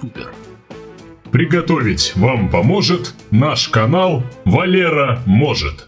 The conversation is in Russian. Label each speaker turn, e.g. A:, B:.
A: Супер.
B: Приготовить вам поможет наш канал Валера может.